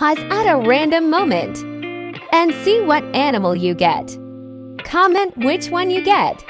Pause at a random moment and see what animal you get. Comment which one you get.